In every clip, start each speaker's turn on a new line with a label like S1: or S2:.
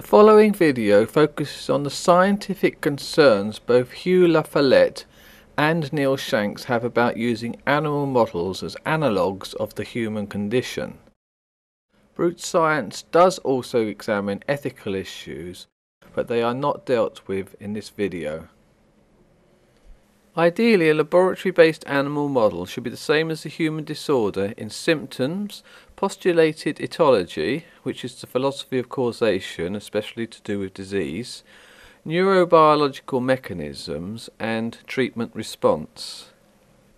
S1: The following video focuses on the scientific concerns both Hugh LaFollette and Niall Shanks have about using animal models as analogues of the human condition. Brute science does also examine ethical issues, but they are not dealt with in this video. Ideally, a laboratory-based animal model should be the same as the human disorder in symptoms, postulated etiology, which is the philosophy of causation, especially to do with disease, neurobiological mechanisms, and treatment response.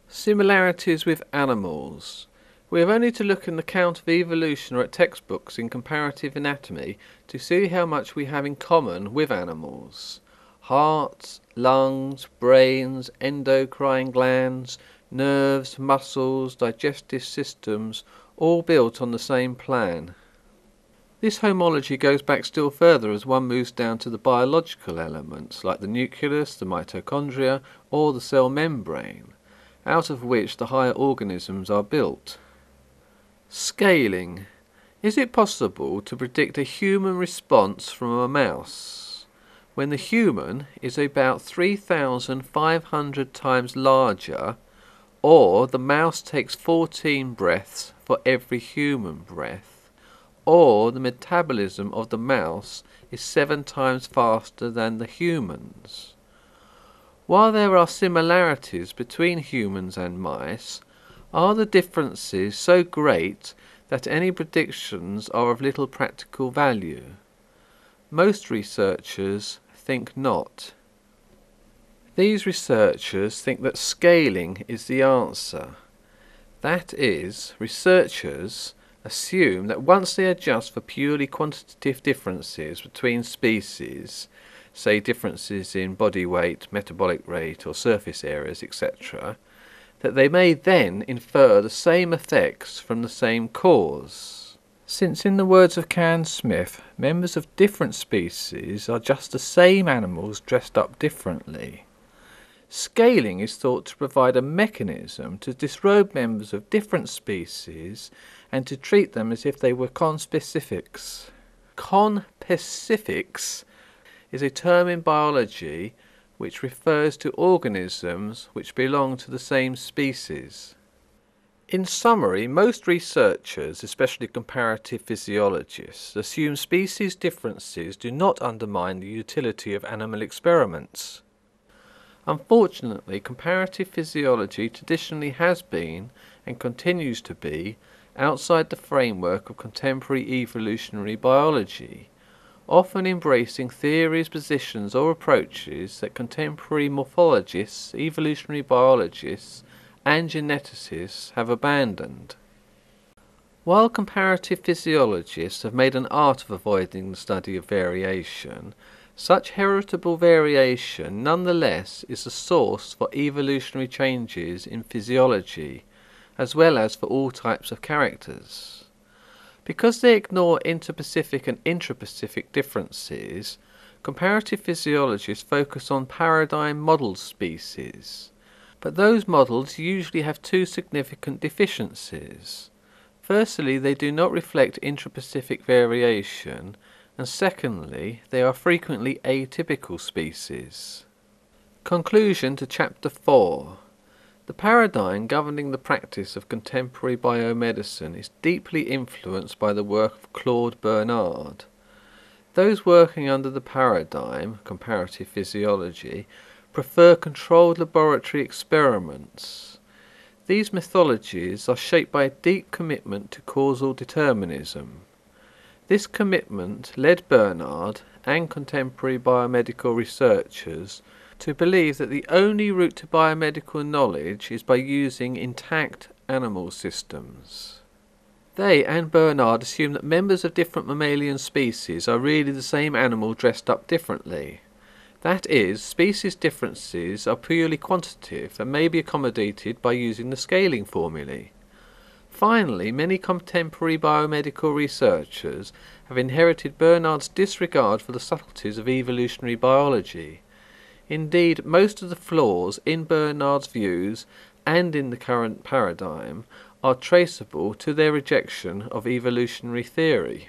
S1: Similarities with animals. We have only to look in the count of evolution or at textbooks in comparative anatomy to see how much we have in common with animals hearts, lungs, brains, endocrine glands, nerves, muscles, digestive systems, all built on the same plan. This homology goes back still further as one moves down to the biological elements like the nucleus, the mitochondria, or the cell membrane, out of which the higher organisms are built. Scaling. Is it possible to predict a human response from a mouse? when the human is about 3,500 times larger, or the mouse takes 14 breaths for every human breath, or the metabolism of the mouse is seven times faster than the humans. While there are similarities between humans and mice, are the differences so great that any predictions are of little practical value? Most researchers think not. These researchers think that scaling is the answer. That is, researchers assume that once they adjust for purely quantitative differences between species, say differences in body weight, metabolic rate, or surface areas, etc., that they may then infer the same effects from the same cause since in the words of Cairn Smith, members of different species are just the same animals dressed up differently. Scaling is thought to provide a mechanism to disrobe members of different species and to treat them as if they were conspecifics. Conspecifics is a term in biology which refers to organisms which belong to the same species. In summary, most researchers, especially comparative physiologists, assume species differences do not undermine the utility of animal experiments. Unfortunately, comparative physiology traditionally has been, and continues to be, outside the framework of contemporary evolutionary biology, often embracing theories, positions, or approaches that contemporary morphologists, evolutionary biologists, and geneticists have abandoned. While comparative physiologists have made an art of avoiding the study of variation, such heritable variation nonetheless is a source for evolutionary changes in physiology, as well as for all types of characters. Because they ignore interspecific and intraspecific differences, comparative physiologists focus on paradigm model species, but those models usually have two significant deficiencies. Firstly, they do not reflect intraspecific variation, and secondly, they are frequently atypical species. Conclusion to Chapter 4 The paradigm governing the practice of contemporary biomedicine is deeply influenced by the work of Claude Bernard. Those working under the paradigm, comparative physiology, prefer controlled laboratory experiments. These mythologies are shaped by a deep commitment to causal determinism. This commitment led Bernard and contemporary biomedical researchers to believe that the only route to biomedical knowledge is by using intact animal systems. They and Bernard assume that members of different mammalian species are really the same animal dressed up differently. That is, species differences are purely quantitative and may be accommodated by using the scaling formulae. Finally, many contemporary biomedical researchers have inherited Bernard's disregard for the subtleties of evolutionary biology. Indeed, most of the flaws in Bernard's views and in the current paradigm are traceable to their rejection of evolutionary theory.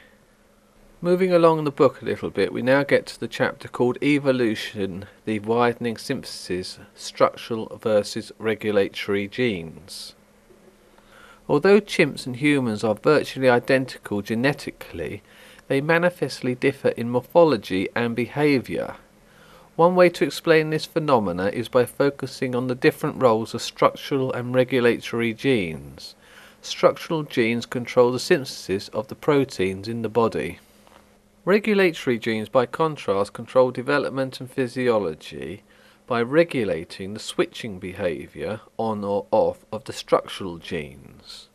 S1: Moving along the book a little bit, we now get to the chapter called Evolution, the widening synthesis, structural versus regulatory genes. Although chimps and humans are virtually identical genetically, they manifestly differ in morphology and behaviour. One way to explain this phenomena is by focusing on the different roles of structural and regulatory genes. Structural genes control the synthesis of the proteins in the body. Regulatory genes, by contrast, control development and physiology by regulating the switching behavior on or off of the structural genes.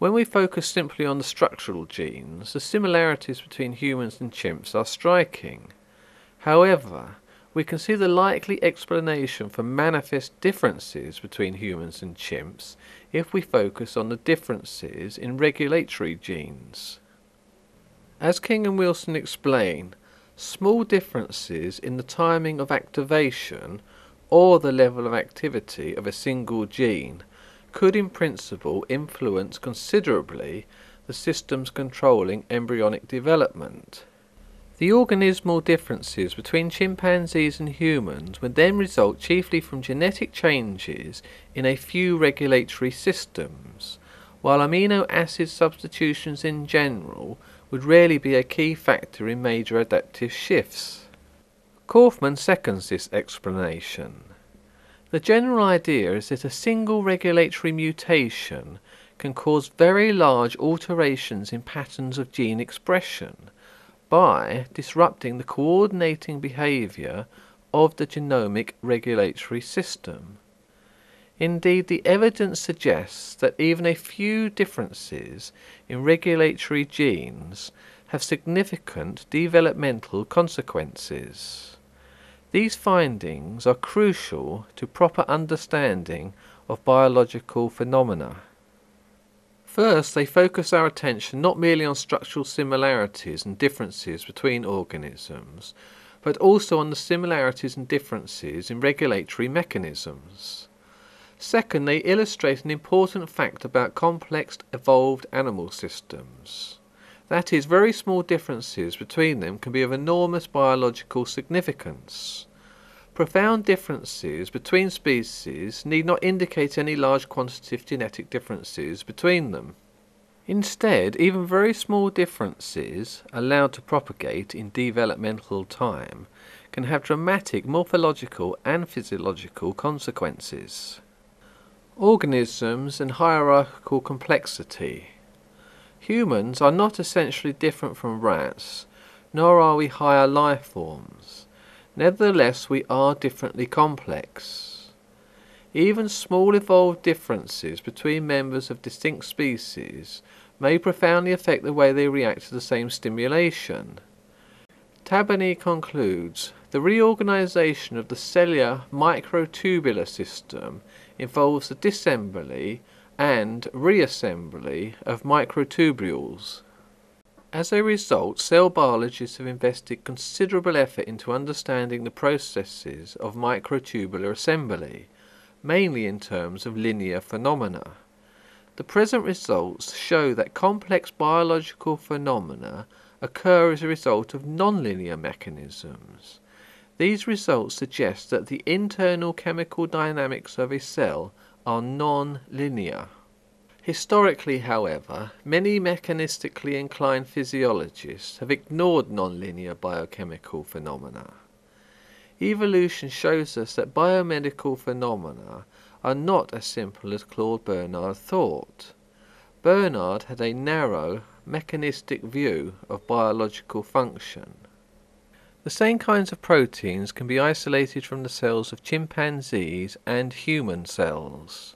S1: When we focus simply on the structural genes, the similarities between humans and chimps are striking. However, we can see the likely explanation for manifest differences between humans and chimps if we focus on the differences in regulatory genes. As King and Wilson explain, small differences in the timing of activation or the level of activity of a single gene could in principle influence considerably the systems controlling embryonic development. The organismal differences between chimpanzees and humans would then result chiefly from genetic changes in a few regulatory systems, while amino acid substitutions in general would rarely be a key factor in major adaptive shifts. Kauffman seconds this explanation. The general idea is that a single regulatory mutation can cause very large alterations in patterns of gene expression by disrupting the coordinating behavior of the genomic regulatory system. Indeed, the evidence suggests that even a few differences in regulatory genes have significant developmental consequences. These findings are crucial to proper understanding of biological phenomena. First, they focus our attention not merely on structural similarities and differences between organisms, but also on the similarities and differences in regulatory mechanisms. Second, they illustrate an important fact about complex evolved animal systems. That is, very small differences between them can be of enormous biological significance. Profound differences between species need not indicate any large quantitative genetic differences between them. Instead, even very small differences, allowed to propagate in developmental time, can have dramatic morphological and physiological consequences. Organisms and hierarchical complexity. Humans are not essentially different from rats, nor are we higher life forms. Nevertheless, we are differently complex. Even small evolved differences between members of distinct species may profoundly affect the way they react to the same stimulation. Tabony concludes, the reorganization of the cellular microtubular system involves the disassembly and reassembly of microtubules. As a result, cell biologists have invested considerable effort into understanding the processes of microtubular assembly, mainly in terms of linear phenomena. The present results show that complex biological phenomena occur as a result of nonlinear mechanisms. These results suggest that the internal chemical dynamics of a cell are non-linear. Historically, however, many mechanistically inclined physiologists have ignored nonlinear biochemical phenomena. Evolution shows us that biomedical phenomena are not as simple as Claude Bernard thought. Bernard had a narrow, mechanistic view of biological function. The same kinds of proteins can be isolated from the cells of chimpanzees and human cells.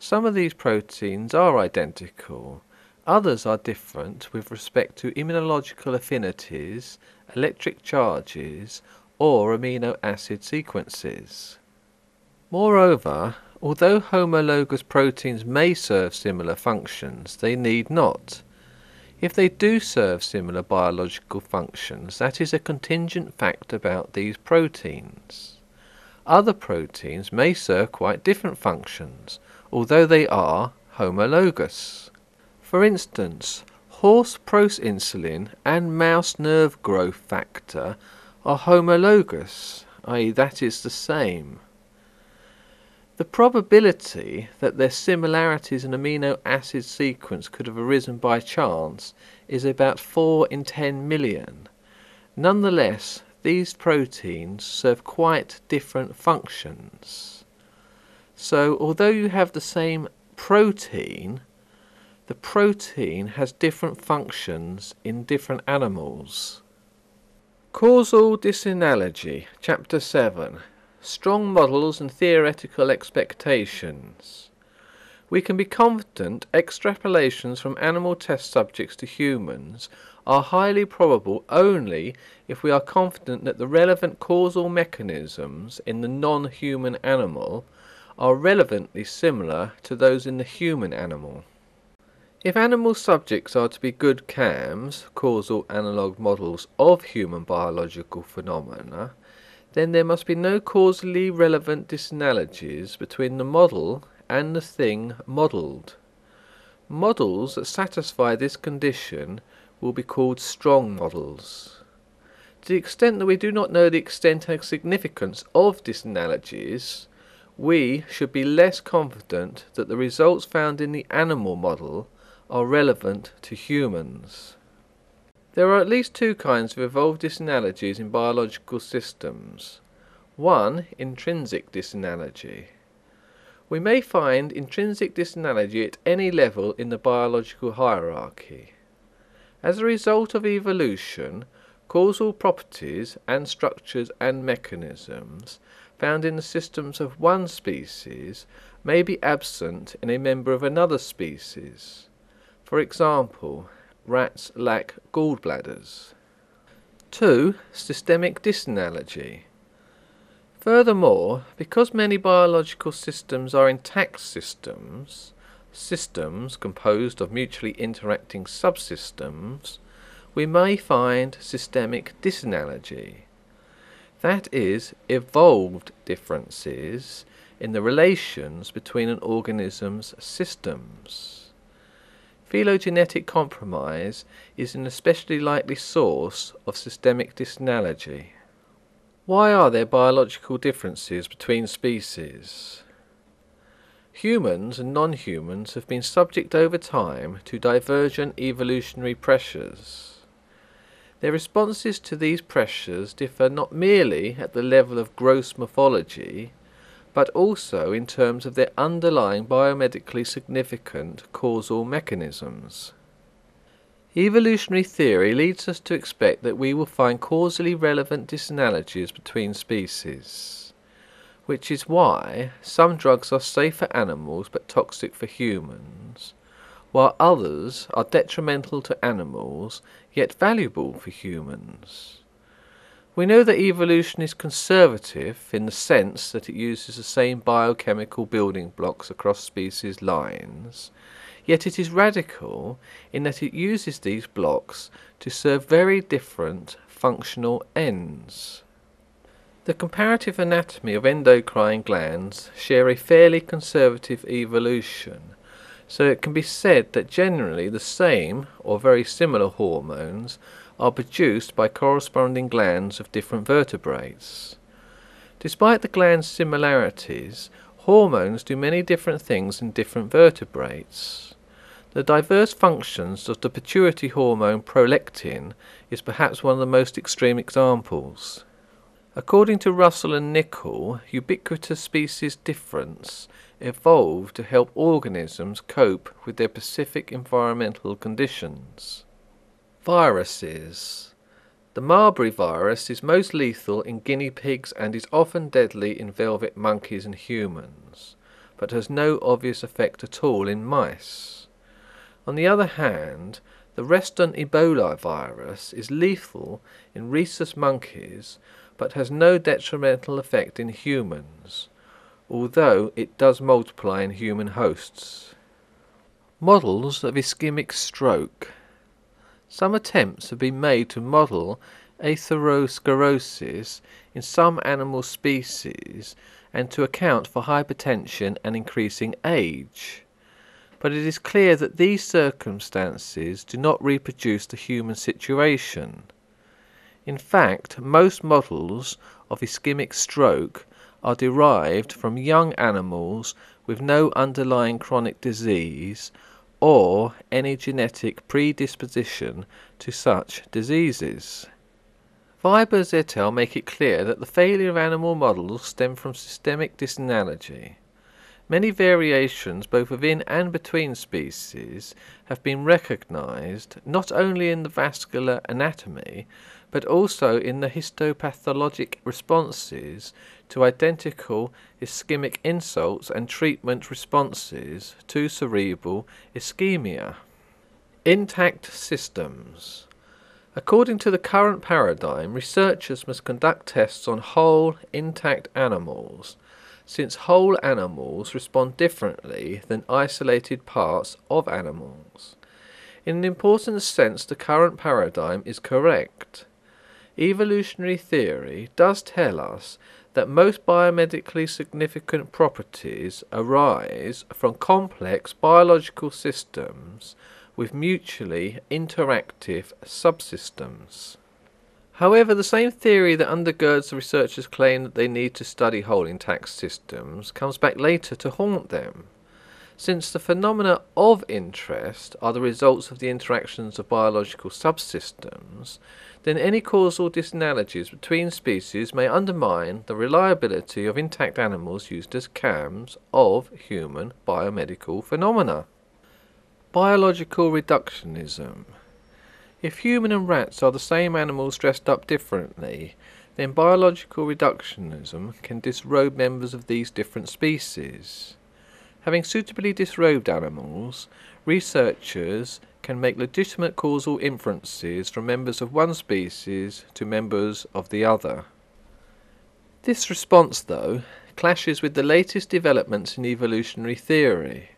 S1: Some of these proteins are identical, others are different with respect to immunological affinities, electric charges, or amino acid sequences. Moreover, although homologous proteins may serve similar functions, they need not. If they do serve similar biological functions, that is a contingent fact about these proteins. Other proteins may serve quite different functions, although they are homologous. For instance, horse proinsulin and mouse nerve growth factor are homologous, i.e. that is the same. The probability that their similarities in amino acid sequence could have arisen by chance is about 4 in 10 million. Nonetheless, these proteins serve quite different functions. So, although you have the same protein, the protein has different functions in different animals. Causal Disanalogy, Chapter 7 Strong Models and Theoretical Expectations. We can be confident extrapolations from animal test subjects to humans are highly probable only if we are confident that the relevant causal mechanisms in the non human animal are relevantly similar to those in the human animal. If animal subjects are to be good CAMs, causal analog models of human biological phenomena, then there must be no causally relevant disanalogies between the model and the thing modelled. Models that satisfy this condition will be called strong models. To the extent that we do not know the extent and significance of disanalogies, we should be less confident that the results found in the animal model are relevant to humans. There are at least two kinds of evolved disanalogies in biological systems. One, intrinsic disanalogy. We may find intrinsic disanalogy at any level in the biological hierarchy. As a result of evolution, causal properties and structures and mechanisms found in the systems of one species may be absent in a member of another species. For example, rats lack gallbladders. 2. Systemic disanalogy. Furthermore, because many biological systems are intact systems, systems composed of mutually interacting subsystems, we may find systemic disanalogy. That is, evolved differences in the relations between an organism's systems. Phylogenetic compromise is an especially likely source of systemic disanalogy. Why are there biological differences between species? Humans and non-humans have been subject over time to divergent evolutionary pressures. Their responses to these pressures differ not merely at the level of gross morphology, but also in terms of their underlying biomedically significant causal mechanisms. Evolutionary theory leads us to expect that we will find causally relevant disanalogies between species, which is why some drugs are safe for animals but toxic for humans, while others are detrimental to animals yet valuable for humans. We know that evolution is conservative in the sense that it uses the same biochemical building blocks across species lines, yet it is radical in that it uses these blocks to serve very different functional ends. The comparative anatomy of endocrine glands share a fairly conservative evolution, so it can be said that generally the same or very similar hormones are produced by corresponding glands of different vertebrates. Despite the glands' similarities, hormones do many different things in different vertebrates. The diverse functions of the pituitary hormone prolactin is perhaps one of the most extreme examples. According to Russell and Nicoll, ubiquitous species difference evolved to help organisms cope with their specific environmental conditions. Viruses. The Marburg virus is most lethal in guinea pigs and is often deadly in vervet monkeys and humans, but has no obvious effect at all in mice. On the other hand, the reston Ebola virus is lethal in rhesus monkeys, but has no detrimental effect in humans, although it does multiply in human hosts. Models of ischemic stroke. Some attempts have been made to model atherosclerosis in some animal species and to account for hypertension and increasing age. but it is clear that these circumstances do not reproduce the human situation. In fact, most models of ischemic stroke are derived from young animals with no underlying chronic disease or any genetic predisposition to such diseases. Wiebers et al. make it clear that the failure of animal models stem from systemic disanalogy. Many variations both within and between species have been recognized not only in the vascular anatomy but also in the histopathologic responses to identical ischemic insults and treatment responses to cerebral ischemia. Intact systems. According to the current paradigm, researchers must conduct tests on whole, intact animals, since whole animals respond differently than isolated parts of animals. In an important sense, the current paradigm is correct. Evolutionary theory does tell us that most biomedically significant properties arise from complex biological systems with mutually interactive subsystems. However, the same theory that undergirds the researchers' claim that they need to study whole intact systems comes back later to haunt them. Since the phenomena of interest are the results of the interactions of biological subsystems, then any causal disanalogies between species may undermine the reliability of intact animals used as cams of human biomedical phenomena. Biological reductionism. If human and rats are the same animals dressed up differently, then biological reductionism can disrobe members of these different species. Having suitably disrobed animals, researchers can make legitimate causal inferences from members of one species to members of the other. This response, though, clashes with the latest developments in evolutionary theory.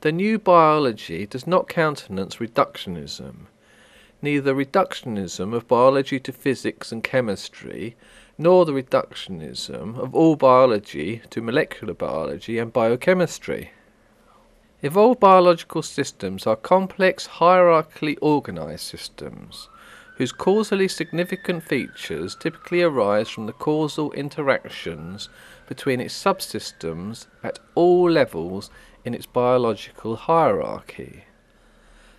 S1: The new biology does not countenance reductionism, neither reductionism of biology to physics and chemistry, nor the reductionism of all biology to molecular biology and biochemistry. Evolved biological systems are complex, hierarchically organized systems whose causally significant features typically arise from the causal interactions between its subsystems at all levels in its biological hierarchy.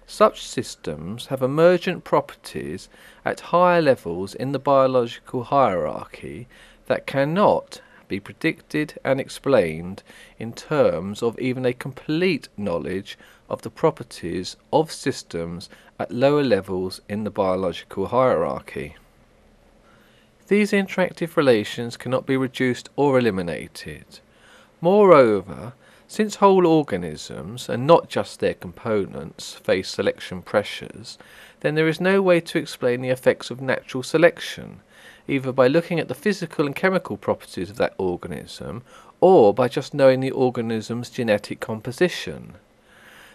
S1: Such systems have emergent properties at higher levels in the biological hierarchy that cannot be predicted and explained in terms of even a complete knowledge of the properties of systems at lower levels in the biological hierarchy. These interactive relations cannot be reduced or eliminated. Moreover, since whole organisms, and not just their components, face selection pressures, then there is no way to explain the effects of natural selection, either by looking at the physical and chemical properties of that organism, or by just knowing the organism's genetic composition.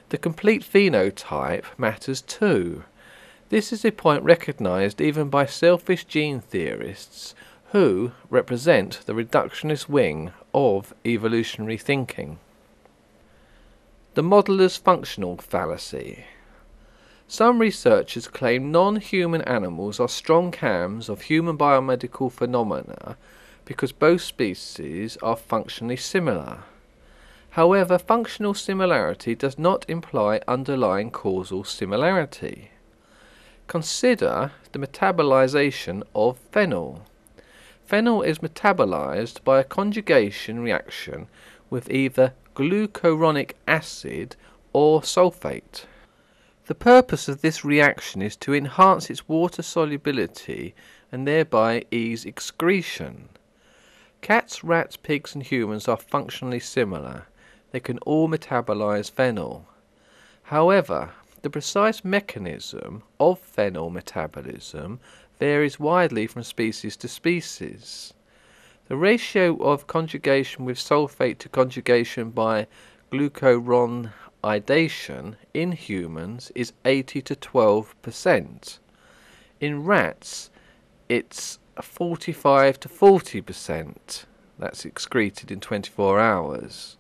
S1: The complete phenotype matters too. This is a point recognized even by selfish gene theorists who represent the reductionist wing of evolutionary thinking. The modeler's functional fallacy. Some researchers claim non-human animals are strong cams of human biomedical phenomena because both species are functionally similar. However, functional similarity does not imply underlying causal similarity. Consider the metabolization of phenol. Phenol is metabolized by a conjugation reaction with either glucuronic acid or sulfate. The purpose of this reaction is to enhance its water solubility and thereby ease excretion. Cats, rats, pigs and humans are functionally similar. They can all metabolize phenol. However, the precise mechanism of phenol metabolism varies widely from species to species. The ratio of conjugation with sulfate to conjugation by glucuronidation in humans is 80 to 12 percent. In rats, it's 45 to 40 percent. That's excreted in 24 hours.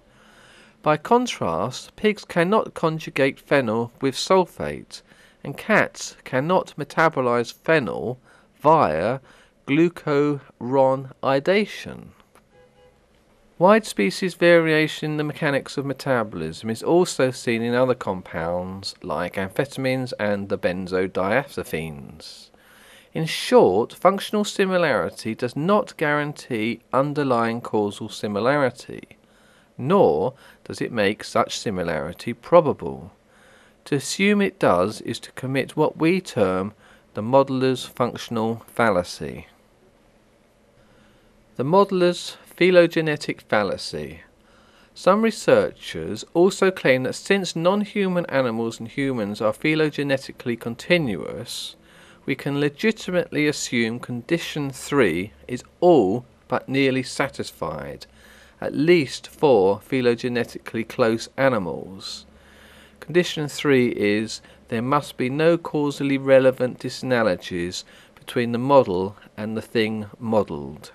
S1: By contrast, pigs cannot conjugate phenol with sulfate, and cats cannot metabolize phenol via glucuronidation. Wide species variation in the mechanics of metabolism is also seen in other compounds like amphetamines and the benzodiazepines. In short, functional similarity does not guarantee underlying causal similarity, nor does it make such similarity probable. To assume it does is to commit what we term the modeler's functional fallacy. The modeler's phylogenetic fallacy. Some researchers also claim that since non-human animals and humans are phylogenetically continuous, we can legitimately assume condition 3 is all but nearly satisfied, at least for phylogenetically close animals. Condition 3 is there must be no causally relevant disanalogies between the model and the thing modelled.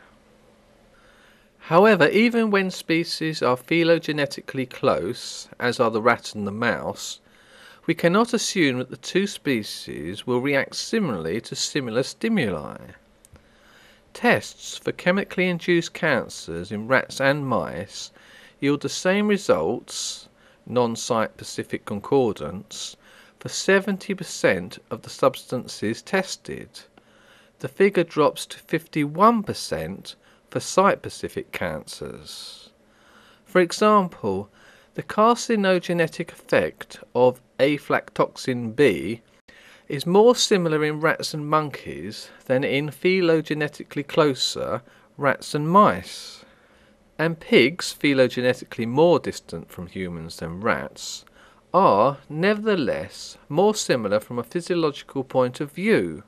S1: However, even when species are phylogenetically close, as are the rat and the mouse, we cannot assume that the two species will react similarly to similar stimuli. Tests for chemically induced cancers in rats and mice yield the same results, non-site specific concordance, for 70% of the substances tested. The figure drops to 51% for site-specific cancers. For example, the carcinogenetic effect of aflatoxin B is more similar in rats and monkeys than in phylogenetically closer rats and mice. And pigs, phylogenetically more distant from humans than rats, are nevertheless more similar from a physiological point of view.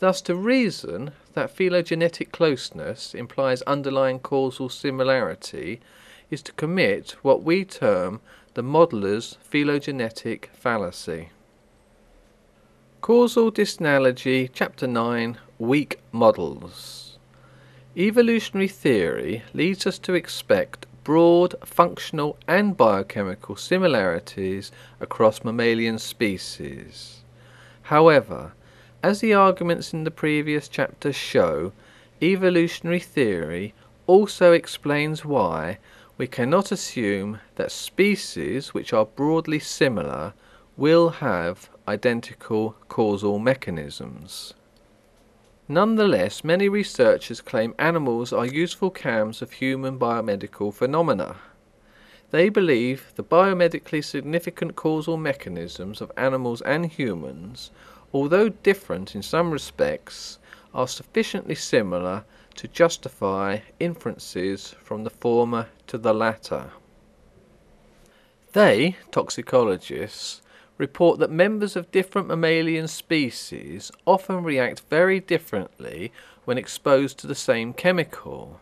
S1: Thus, to reason that phylogenetic closeness implies underlying causal similarity is to commit what we term the modeler's phylogenetic fallacy. Causal Disanalogy, Chapter 9 Weak Models. Evolutionary theory leads us to expect broad functional and biochemical similarities across mammalian species. However, as the arguments in the previous chapter show, evolutionary theory also explains why we cannot assume that species which are broadly similar will have identical causal mechanisms. Nonetheless, many researchers claim animals are useful cams of human biomedical phenomena. They believe the biomedically significant causal mechanisms of animals and humans, although different in some respects, are sufficiently similar to justify inferences from the former to the latter. They, toxicologists, report that members of different mammalian species often react very differently when exposed to the same chemical.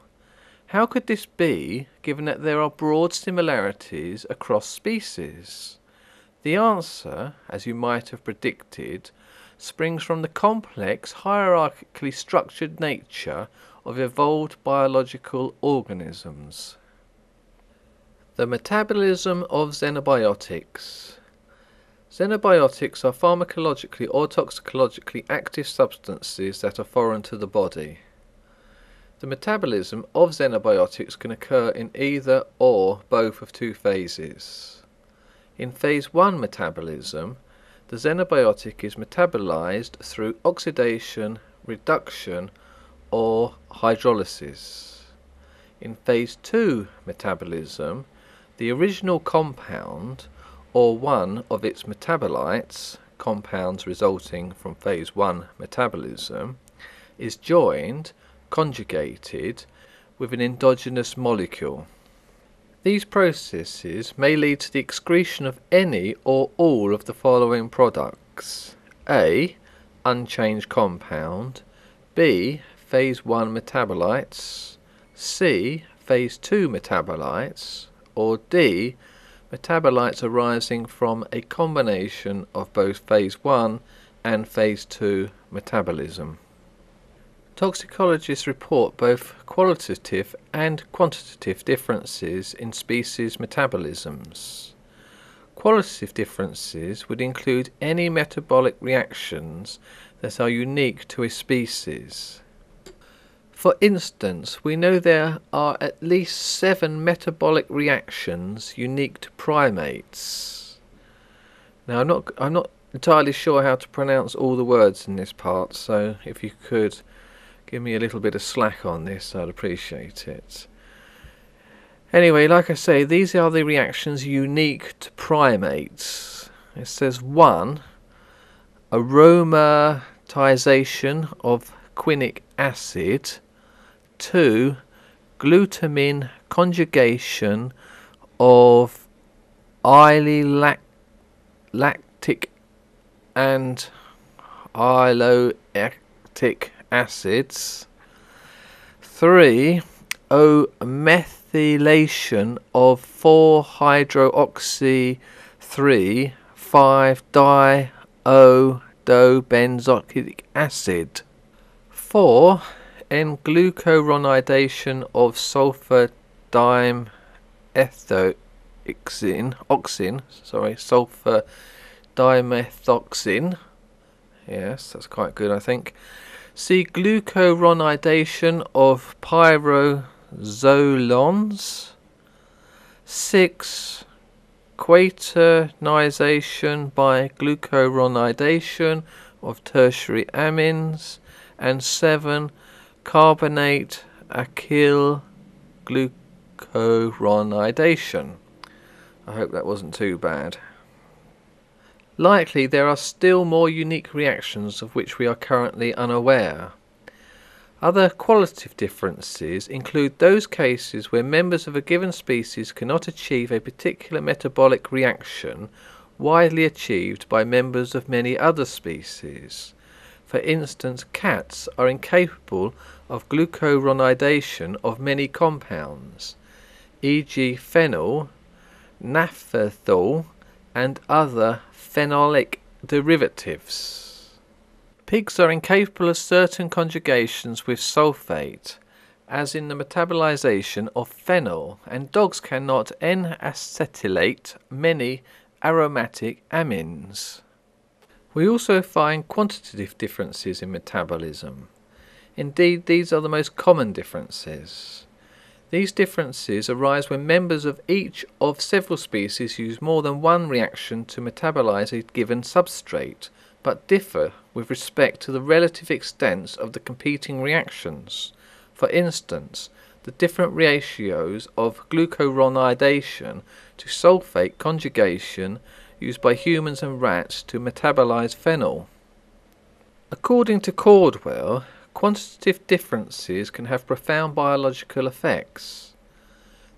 S1: How could this be, given that there are broad similarities across species? The answer, as you might have predicted, springs from the complex, hierarchically structured nature of evolved biological organisms. The metabolism of xenobiotics. Xenobiotics are pharmacologically or toxicologically active substances that are foreign to the body. The metabolism of xenobiotics can occur in either or both of two phases. In phase 1 metabolism, the xenobiotic is metabolized through oxidation, reduction, or hydrolysis. In phase 2 metabolism, the original compound or one of its metabolites, compounds resulting from phase 1 metabolism, is joined, conjugated, with an endogenous molecule. These processes may lead to the excretion of any or all of the following products. A. Unchanged compound. B phase 1 metabolites, C phase 2 metabolites, or D metabolites arising from a combination of both phase 1 and phase 2 metabolism. Toxicologists report both qualitative and quantitative differences in species metabolisms. Qualitative differences would include any metabolic reactions that are unique to a species. For instance, we know there are at least seven metabolic reactions unique to primates. Now I'm not I'm not entirely sure how to pronounce all the words in this part, so if you could give me a little bit of slack on this, I'd appreciate it. Anyway, like I say, these are the reactions unique to primates. It says one, aromatization of quinic acid. Two, glutamine conjugation of lactic and iloactic acids. 3. O-methylation of 4-hydroxy 3 5 di O dobenzoic acid. 4. N-glucuronidation of sulfur dimethoxin, oxin, sorry, sulfur dimethoxin. Yes, that's quite good, I think. See glucuronidation of pyrazolones. 6. Quaternization by glucuronidation of tertiary amines. And 7. Carbonate acyl glucuronidation. I hope that wasn't too bad. Likely there are still more unique reactions of which we are currently unaware. Other qualitative differences include those cases where members of a given species cannot achieve a particular metabolic reaction widely achieved by members of many other species. For instance, cats are incapable of glucuronidation of many compounds, e.g. phenyl, naphthalene, and other phenolic derivatives. Pigs are incapable of certain conjugations with sulfate, as in the metabolization of phenol, and dogs cannot N-acetylate many aromatic amines. We also find quantitative differences in metabolism. Indeed, these are the most common differences. These differences arise when members of each of several species use more than one reaction to metabolize a given substrate, but differ with respect to the relative extents of the competing reactions. For instance, the different ratios of glucuronidation to sulfate conjugation used by humans and rats to metabolize phenol. According to Caldwell, quantitative differences can have profound biological effects.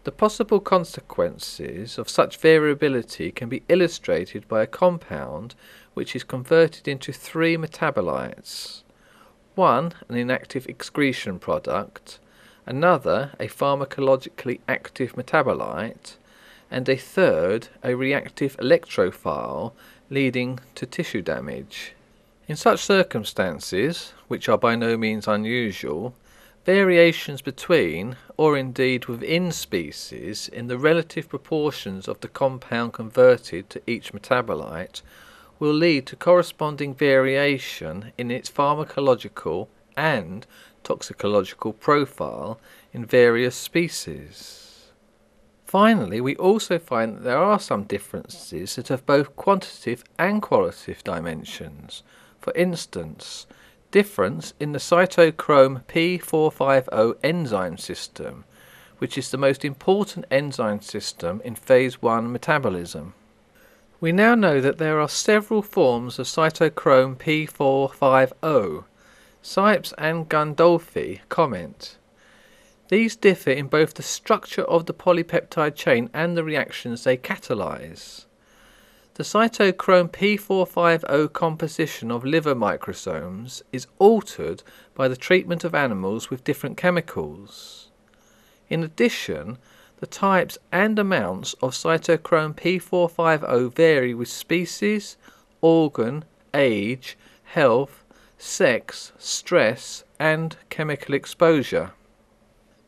S1: The possible consequences of such variability can be illustrated by a compound which is converted into three metabolites. One, an inactive excretion product, another, a pharmacologically active metabolite, and a third, a reactive electrophile leading to tissue damage. In such circumstances, which are by no means unusual, variations between, or indeed within species, in the relative proportions of the compound converted to each metabolite will lead to corresponding variation in its pharmacological and toxicological profile in various species. Finally, we also find that there are some differences that have both quantitative and qualitative dimensions, for instance, difference in the cytochrome P450 enzyme system, which is the most important enzyme system in phase 1 metabolism. We now know that there are several forms of cytochrome P450. Sipes and Gandolfi comment. These differ in both the structure of the polypeptide chain and the reactions they catalyze. The cytochrome P450 composition of liver microsomes is altered by the treatment of animals with different chemicals. In addition, the types and amounts of cytochrome P450 vary with species, organ, age, health, sex, stress, and chemical exposure.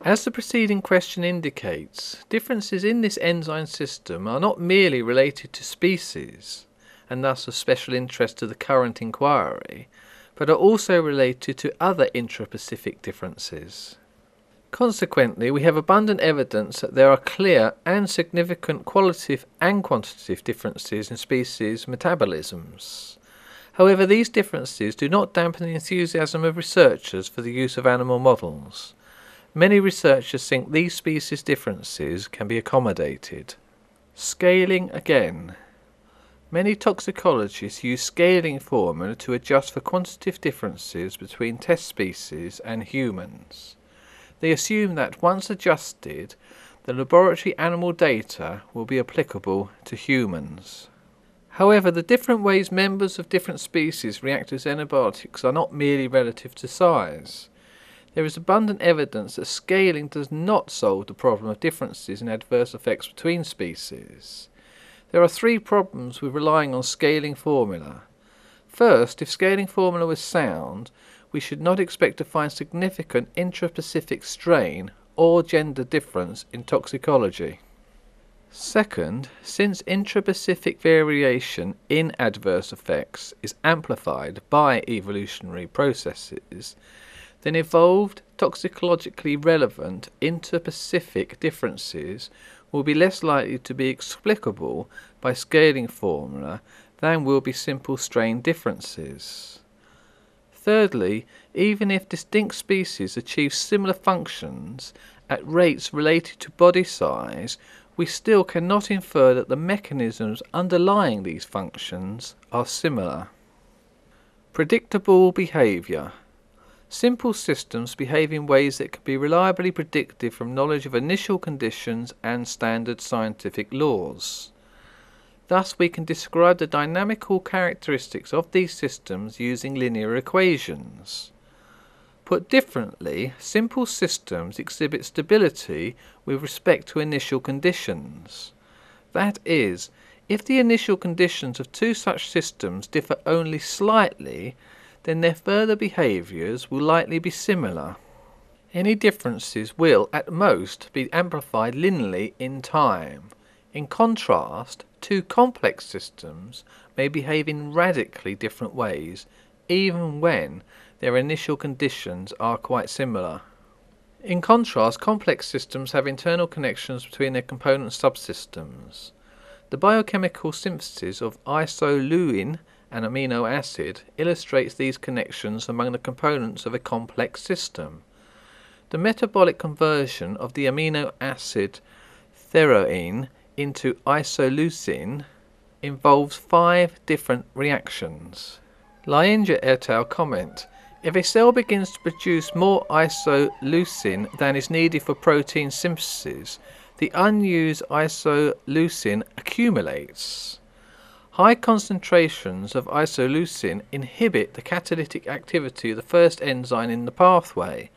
S1: As the preceding question indicates, differences in this enzyme system are not merely related to species, and thus of special interest to the current inquiry, but are also related to other intraspecific differences. Consequently, we have abundant evidence that there are clear and significant qualitative and quantitative differences in species metabolisms. However, these differences do not dampen the enthusiasm of researchers for the use of animal models. Many researchers think these species differences can be accommodated. Scaling again. Many toxicologists use scaling formula to adjust for quantitative differences between test species and humans. They assume that once adjusted, the laboratory animal data will be applicable to humans. However, the different ways members of different species react to xenobiotics are not merely relative to size. There is abundant evidence that scaling does not solve the problem of differences in adverse effects between species. There are three problems with relying on scaling formula. First, if scaling formula was sound, we should not expect to find significant intraspecific strain or gender difference in toxicology. Second, since intraspecific variation in adverse effects is amplified by evolutionary processes, then evolved toxicologically relevant interspecific differences will be less likely to be explicable by scaling formula than will be simple strain differences. Thirdly, even if distinct species achieve similar functions at rates related to body size, we still cannot infer that the mechanisms underlying these functions are similar. Predictable behavior. Simple systems behave in ways that can be reliably predicted from knowledge of initial conditions and standard scientific laws. Thus, we can describe the dynamical characteristics of these systems using linear equations. Put differently, simple systems exhibit stability with respect to initial conditions. That is, if the initial conditions of two such systems differ only slightly, then their further behaviours will likely be similar. Any differences will, at most, be amplified linearly in time. In contrast, two complex systems may behave in radically different ways, even when their initial conditions are quite similar. In contrast, complex systems have internal connections between their component subsystems. The biochemical synthesis of isoleucine, an amino acid, illustrates these connections among the components of a complex system. The metabolic conversion of the amino acid threonine into isoleucine involves five different reactions. Lehninger et al. comment if a cell begins to produce more isoleucine than is needed for protein synthesis, the unused isoleucine accumulates. High concentrations of isoleucine inhibit the catalytic activity of the first enzyme in the pathway,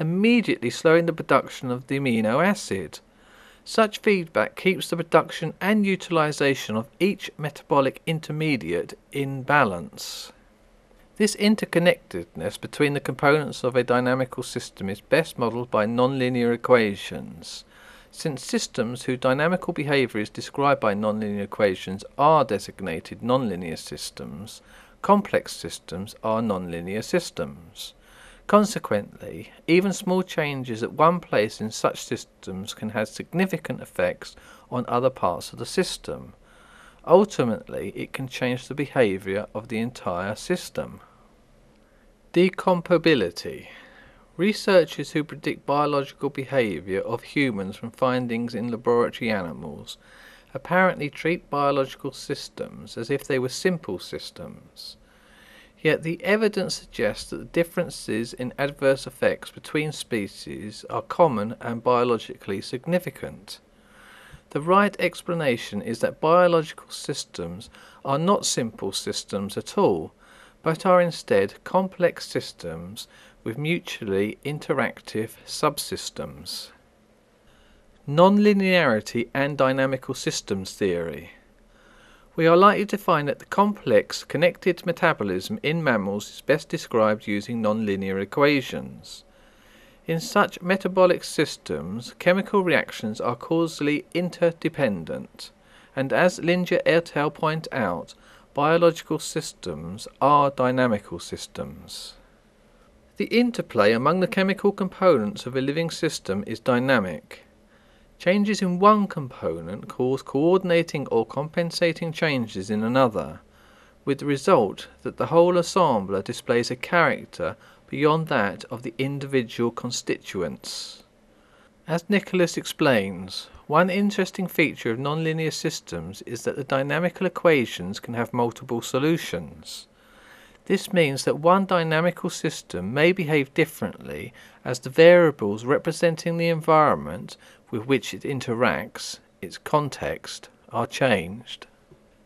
S1: immediately slowing the production of the amino acid. Such feedback keeps the production and utilization of each metabolic intermediate in balance. This interconnectedness between the components of a dynamical system is best modeled by nonlinear equations. Since systems whose dynamical behavior is described by nonlinear equations are designated nonlinear systems, complex systems are nonlinear systems. Consequently, even small changes at one place in such systems can have significant effects on other parts of the system. Ultimately, it can change the behavior of the entire system. Decomposability. Researchers who predict biological behavior of humans from findings in laboratory animals apparently treat biological systems as if they were simple systems. Yet the evidence suggests that the differences in adverse effects between species are common and biologically significant. The right explanation is that biological systems are not simple systems at all, but are instead complex systems with mutually interactive subsystems. Nonlinearity and dynamical systems theory. we are likely to find that the complex connected metabolism in mammals is best described using nonlinear equations. In such metabolic systems, chemical reactions are causally interdependent, and as Lehninger et al. point out, biological systems are dynamical systems. The interplay among the chemical components of a living system is dynamic. Changes in one component cause coordinating or compensating changes in another, with the result that the whole ensemble displays a character beyond that of the individual constituents. As Nicolis explains, one interesting feature of nonlinear systems is that the dynamical equations can have multiple solutions. This means that one dynamical system may behave differently as the variables representing the environment with which it interacts, its context, are changed.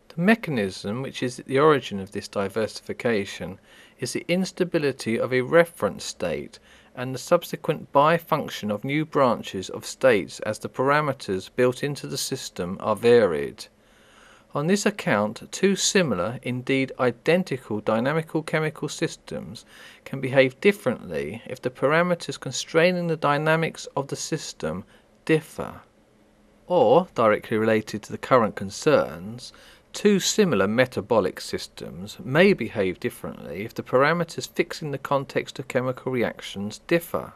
S1: The mechanism which is at the origin of this diversification is the instability of a reference state and the subsequent bifurcation of new branches of states as the parameters built into the system are varied. On this account, two similar, indeed identical dynamical chemical systems can behave differently if the parameters constraining the dynamics of the system differ. Or, directly related to the current concerns, two similar metabolic systems may behave differently if the parameters fixing the context of chemical reactions differ.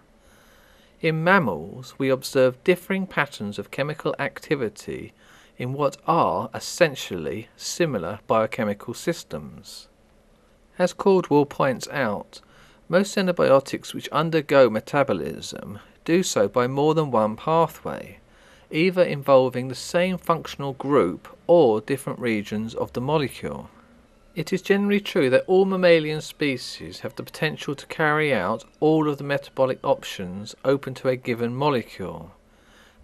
S1: In mammals, we observe differing patterns of chemical activity in what are essentially similar biochemical systems. As Caldwell points out, most antibiotics which undergo metabolism do so by more than one pathway, either involving the same functional group or different regions of the molecule. It is generally true that all mammalian species have the potential to carry out all of the metabolic options open to a given molecule.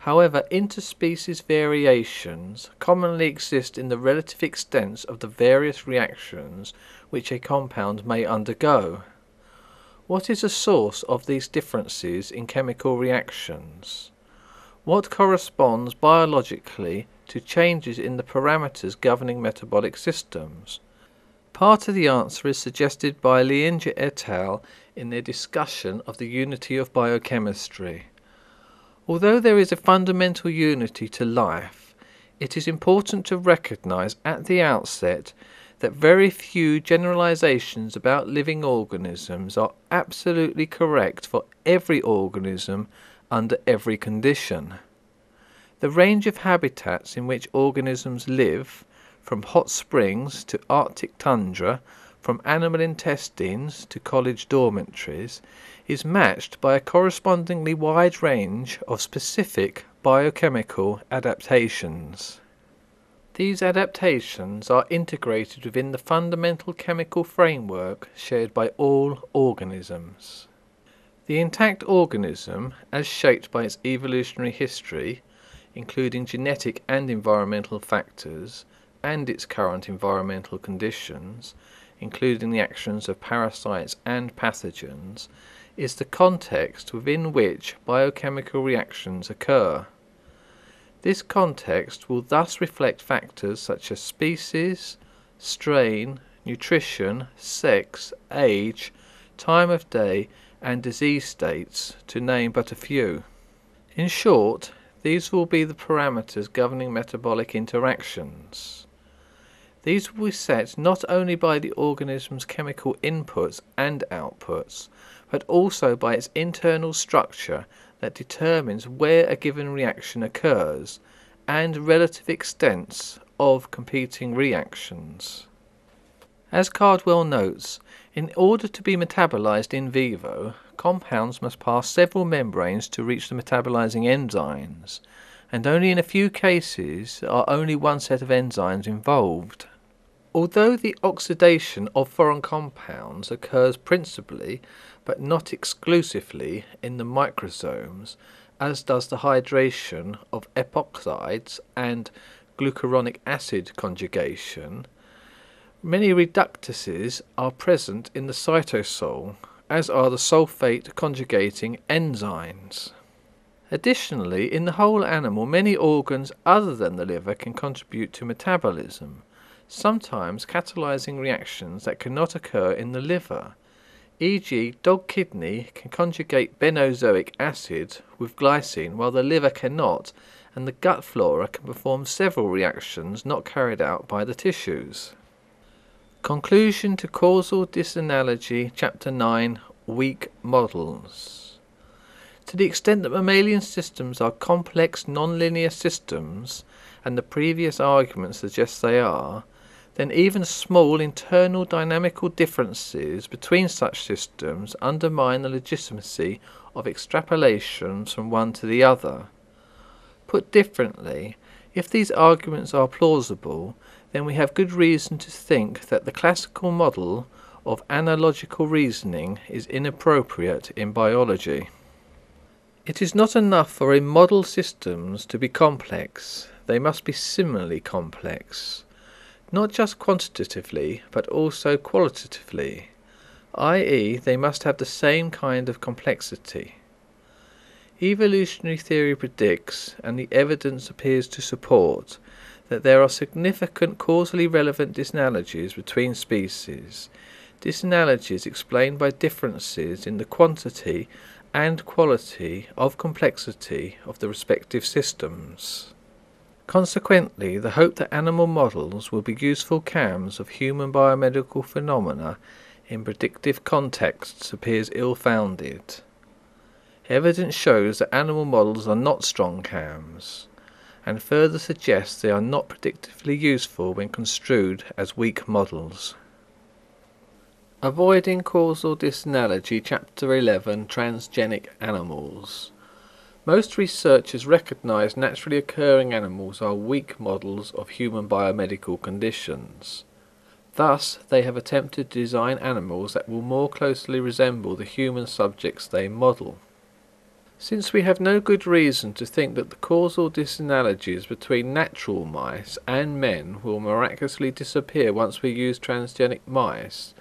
S1: However, interspecies variations commonly exist in the relative extents of the various reactions which a compound may undergo. What is the source of these differences in chemical reactions? What corresponds biologically to changes in the parameters governing metabolic systems? Part of the answer is suggested by Lehninger et al. in their discussion of the unity of biochemistry. Although there is a fundamental unity to life, it is important to recognize at the outset that very few generalizations about living organisms are absolutely correct for every organism under every condition. The range of habitats in which organisms live, from hot springs to Arctic tundra, from animal intestines to college dormitories, is matched by a correspondingly wide range of specific biochemical adaptations. These adaptations are integrated within the fundamental chemical framework shared by all organisms. The intact organism, as shaped by its evolutionary history, including genetic and environmental factors, and its current environmental conditions, including the actions of parasites and pathogens, is the context within which biochemical reactions occur. This context will thus reflect factors such as species, strain, nutrition, sex, age, time of day, and disease states, to name but a few. In short, these will be the parameters governing metabolic interactions. These will be set not only by the organism's chemical inputs and outputs, but also by its internal structure that determines where a given reaction occurs and relative extents of competing reactions. As Caldwell notes, in order to be metabolized in vivo, compounds must pass several membranes to reach the metabolizing enzymes, and only in a few cases are only one set of enzymes involved. Although the oxidation of foreign compounds occurs principally but not exclusively in the microsomes, as does the hydration of epoxides and glucuronic acid conjugation. Many reductases are present in the cytosol, as are the sulfate conjugating enzymes. Additionally, in the whole animal, many organs other than the liver can contribute to metabolism, sometimes catalyzing reactions that cannot occur in the liver. E.g., dog kidney can conjugate benzoic acid with glycine while the liver cannot, and the gut flora can perform several reactions not carried out by the tissues. Conclusion to Causal Disanalogy, Chapter 9 Weak Models. To the extent that mammalian systems are complex nonlinear systems, and the previous argument suggests they are, then even small internal dynamical differences between such systems undermine the legitimacy of extrapolations from one to the other. Put differently, if these arguments are plausible, then we have good reason to think that the classical model of analogical reasoning is inappropriate in biology. It is not enough for a model systems to be complex, they must be similarly complex, not just quantitatively, but also qualitatively, i.e., they must have the same kind of complexity. Evolutionary theory predicts, and the evidence appears to support, that there are significant causally relevant disanalogies between species, disanalogies explained by differences in the quantity and quality of complexity of the respective systems. Consequently, the hope that animal models will be useful cams of human biomedical phenomena in predictive contexts appears ill-founded. Evidence shows that animal models are not strong cams, and further suggests they are not predictively useful when construed as weak models. Avoiding Causal Disanalogy Chapter 11 Transgenic Animals Most researchers recognize naturally occurring animals are weak models of human biomedical conditions. Thus, they have attempted to design animals that will more closely resemble the human subjects they model. Since we have no good reason to think that the causal disanalogies between natural mice and men will miraculously disappear once we use transgenic mice,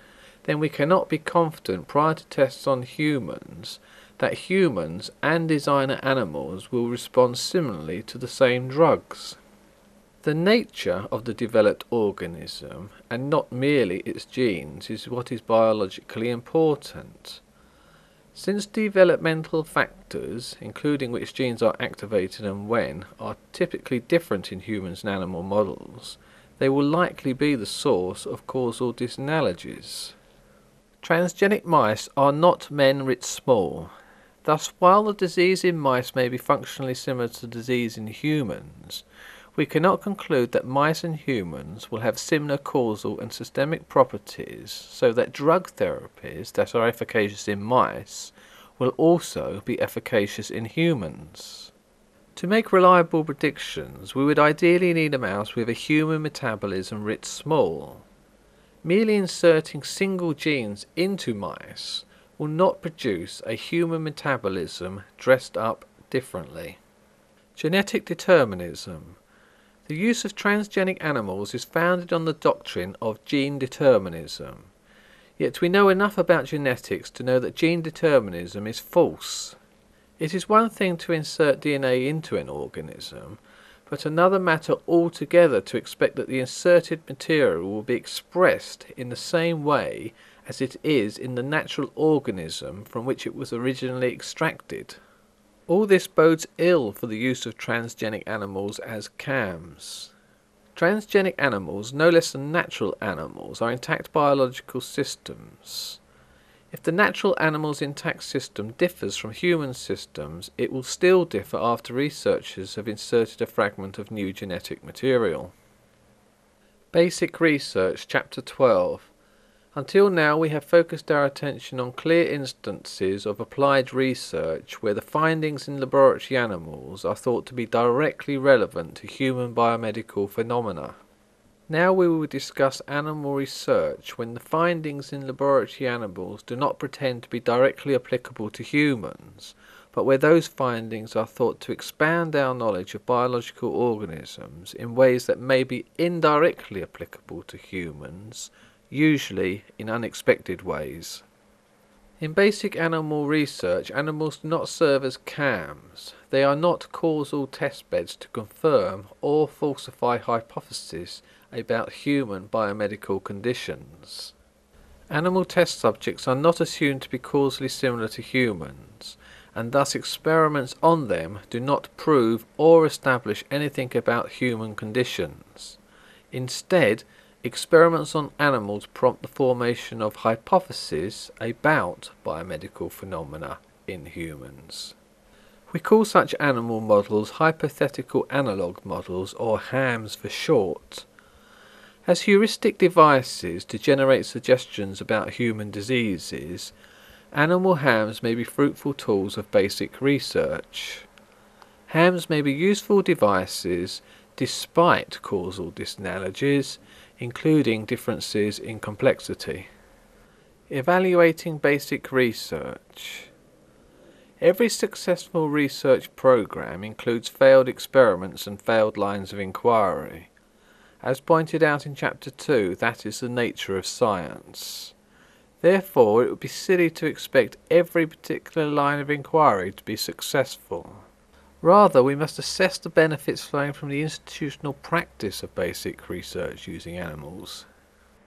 S1: then we cannot be confident prior to tests on humans that humans and designer animals will respond similarly to the same drugs. The nature of the developed organism, and not merely its genes, is what is biologically important. Since developmental factors, including which genes are activated and when, are typically different in humans and animal models, they will likely be the source of causal disanalogies. Transgenic mice are not men writ small. Thus, while the disease in mice may be functionally similar to disease in humans, we cannot conclude that mice and humans will have similar causal and systemic properties so that drug therapies that are efficacious in mice will also be efficacious in humans. To make reliable predictions, we would ideally need a mouse with a human metabolism writ small. Merely inserting single genes into mice will not produce a human metabolism dressed up differently. Genetic determinism the use of transgenic animals is founded on the doctrine of gene determinism. Yet we know enough about genetics to know that gene determinism is false. It is one thing to insert DNA into an organism, but another matter altogether to expect that the inserted material will be expressed in the same way as it is in the natural organism from which it was originally extracted. All this bodes ill for the use of transgenic animals as cams. Transgenic animals, no less than natural animals, are intact biological systems. If the natural animal's intact system differs from human systems, it will still differ after researchers have inserted a fragment of new genetic material. Basic Research, Chapter 12 until now we have focused our attention on clear instances of applied research where the findings in laboratory animals are thought to be directly relevant to human biomedical phenomena. Now we will discuss animal research when the findings in laboratory animals do not pretend to be directly applicable to humans, but where those findings are thought to expand our knowledge of biological organisms in ways that may be indirectly applicable to humans usually in unexpected ways. In basic animal research, animals do not serve as cams. They are not causal testbeds to confirm or falsify hypotheses about human biomedical conditions. Animal test subjects are not assumed to be causally similar to humans, and thus experiments on them do not prove or establish anything about human conditions. Instead, Experiments on animals prompt the formation of hypotheses about biomedical phenomena in humans. We call such animal models hypothetical analog models or HAMs for short. As heuristic devices to generate suggestions about human diseases, animal HAMs may be fruitful tools of basic research. HAMs may be useful devices despite causal disanalogies including differences in complexity. Evaluating basic research. Every successful research program includes failed experiments and failed lines of inquiry. As pointed out in Chapter 2, that is the nature of science. Therefore, it would be silly to expect every particular line of inquiry to be successful. Rather, we must assess the benefits flowing from the institutional practice of basic research using animals.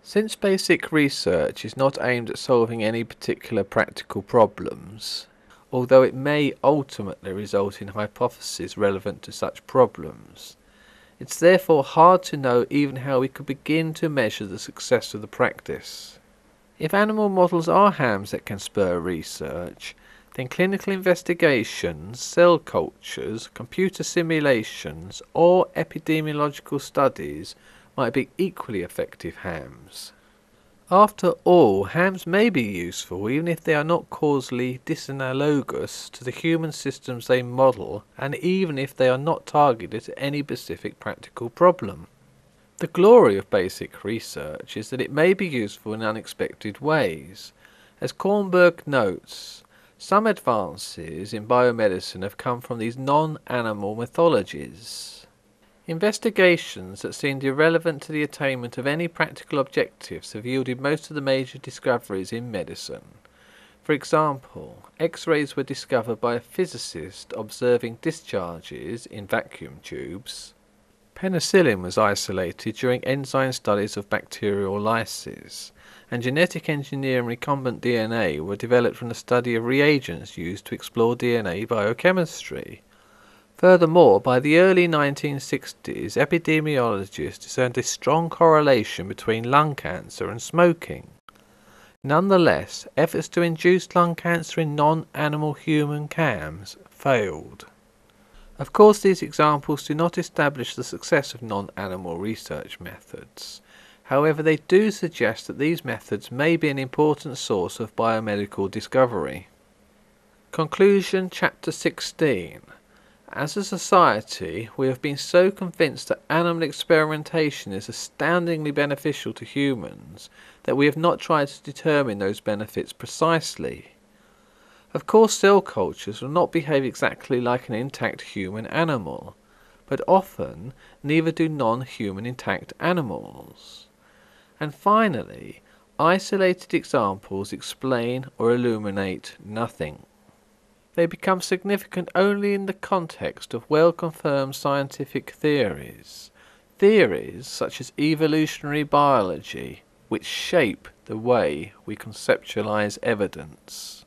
S1: Since basic research is not aimed at solving any particular practical problems, although it may ultimately result in hypotheses relevant to such problems, it's therefore hard to know even how we could begin to measure the success of the practice. If animal models are hams that can spur research, then clinical investigations, cell cultures, computer simulations, or epidemiological studies might be equally effective hams. After all, hams may be useful even if they are not causally disanalogous to the human systems they model and even if they are not targeted at any specific practical problem. The glory of basic research is that it may be useful in unexpected ways. As Kornberg notes, some advances in biomedicine have come from these non-animal mythologies. Investigations that seemed irrelevant to the attainment of any practical objectives have yielded most of the major discoveries in medicine. For example, X-rays were discovered by a physicist observing discharges in vacuum tubes. Penicillin was isolated during enzyme studies of bacterial lysis and genetic engineering recombinant DNA were developed from the study of reagents used to explore DNA biochemistry. Furthermore, by the early 1960s, epidemiologists discerned a strong correlation between lung cancer and smoking. Nonetheless, efforts to induce lung cancer in non-animal human cams failed. Of course, these examples do not establish the success of non-animal research methods. However, they do suggest that these methods may be an important source of biomedical discovery. Conclusion Chapter 16 As a society, we have been so convinced that animal experimentation is astoundingly beneficial to humans that we have not tried to determine those benefits precisely. Of course, cell cultures will not behave exactly like an intact human animal, but often neither do non-human intact animals. And finally, isolated examples explain or illuminate nothing. They become significant only in the context of well-confirmed scientific theories, theories such as evolutionary biology, which shape the way we conceptualize evidence.